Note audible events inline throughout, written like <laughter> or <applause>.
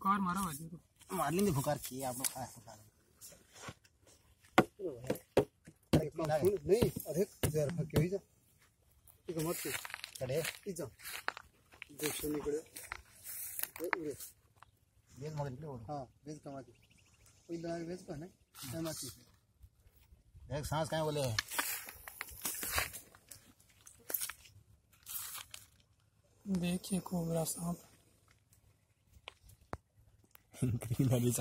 फुकार मारा मार लेंगे फुकार किए आप लोग खाए फुकार नहीं अधिक जर क्यों ही जा ठीक है। मत कड़े ही जा देख निकले मगर निकले हाँ कमा के कोई लगा के का कमा के देख सांस कहाँ बोले? हैं देखिए कोबरा सांप। <laughs>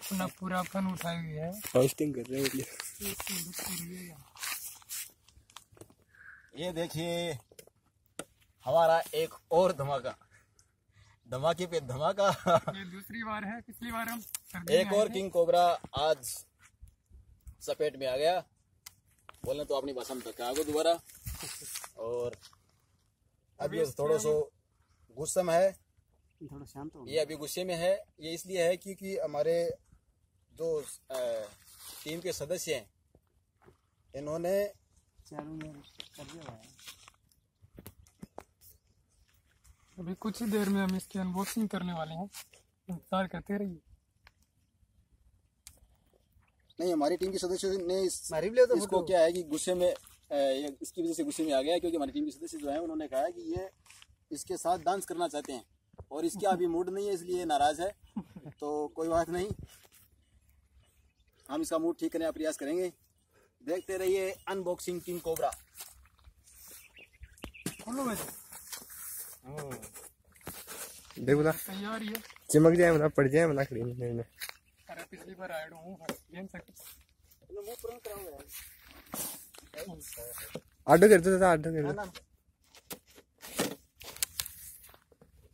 अपना पूरा फन उठाए हुए है कर रहे हैं ये देखिए हमारा एक और धमाका। धमाके पे धमाका। ये दूसरी बार है पिछली बार हम एक और किंग कोबरा आज सपेट में आ गया। बोलने तो अपनी भाषा में तक आगो दोबारा। और अभी ये थोड़ा सो गुस्सा में है। थोड़ा शांत हो ये अभी गुस्से में है ये इसलिए है क्योंकि हमारे जो टीम के सदस्य हैं। इन्होंने अभी कुछ ही देर में हम इसकी अनबॉक्सिंग करने वाले हैं। इंतज़ार करते रहिए। नहीं हमारी टीम के सदस्यों ने इस तो इसको क्या है कि गुस्से में ये इसकी वजह से गुस्से में आ गया है क्योंकि हमारी टीम के सदस्य जो है उन्होंने कहा है कि ये इसके साथ डांस करना चाहते हैं। और इसके अभी मूड नहीं है इसलिए नाराज़ है। तो कोई बात नहीं। हम इसका मूड ठीक करने का प्रयास करेंगे। देखते रहिए अनबॉक्सिंग किंग कोबरा खोलो देखो ना। तैयार ही है। चिमक जाए मतलब पड़ जाए मतलब खड़ी नहीं नहीं अरे पिछली बार आया हूँ गेम सकते आडो कर दो दादा आडो कर दो।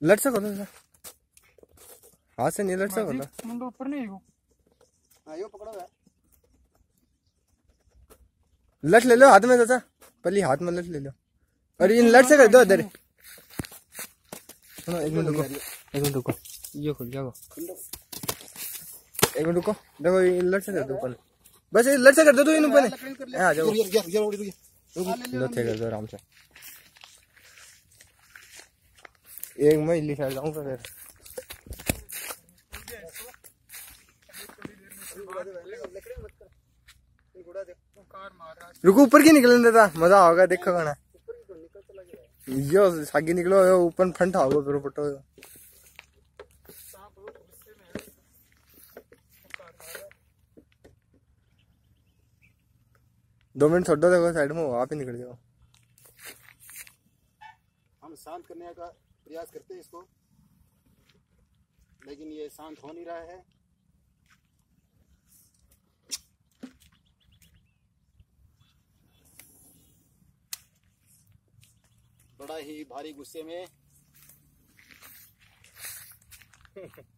लट सको दादा हाथ से नहीं लट सको ना। मुंडो ऊपर नहीं हो हाँ यो पकड़ो है लट ले लो हाथ में दादा। पहले हाथ में लट ले लो। अरे इन लट से कर दो इधर। सुनो एक मिनट रुको एक मिनट रुको। ये खुल जाओ। एक मिनट रुको। देखो ये लट से कर दो पहले। बस ये लट से कर दो तो इन ऊपर आ जाओ। यार यार यार लो थे कर दो आराम से। एक मैं साइड जाऊँगा फिर। रुको, ऊपर की निकलने देता? मज़ा होगा देखो गाना। यो आगे निकलो, यो, ऊपर फंटा होगा फिर पटो है दो मिनट छोड़ दो देखो साइड में आप ही निकल जाओ। हम शांत करने का प्रयास करते हैं इसको। लेकिन ये शांत हो नहीं रहा है। बड़ा ही भारी गुस्से में। <laughs>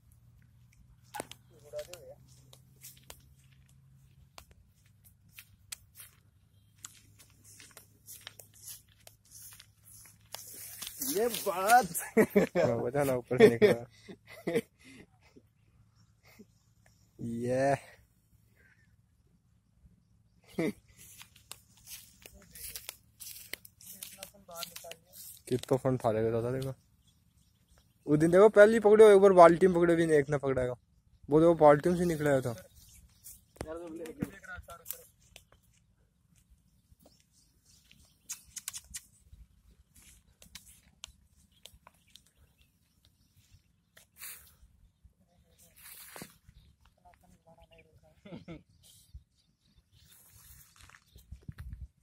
ये बात। हाँ, बता ना ऊपर से निकला। ये। कितना फन था रहेगा दादा देखो उस दिन देखो पहले ही पकड़े एक बार बाल्टी में पकड़े भी नहीं एक ने पकड़ेगा वो देखो बाल्टी से निकला था देख रहा है चारों तरफ़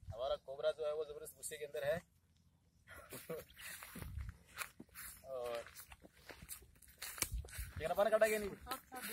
हमारा कोबरा जो है वो ज़बरदस्त गुस्से के अंदर है। <laughs> और क्या पाना काटा गया नहीं साथ साथ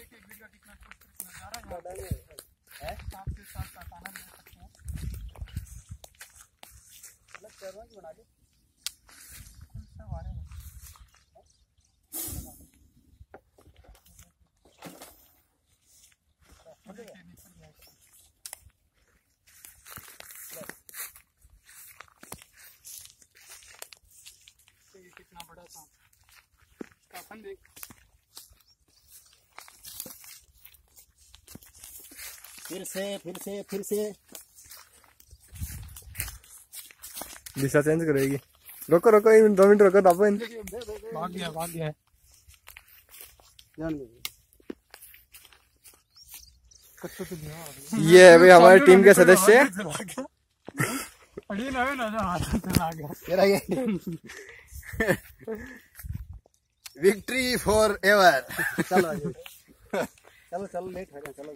देख फिर से फिर से फिर से दिशा चेंज करेगी रोको रोको इन दो मिनट रोको दाबो इन भाग गया भाग गया ये भाई हमारी टीम के सदस्य अड़ी ना ना हाथ चला गया विक्ट्री फॉर एवर चलो चलो चलो लेट हो गया चलो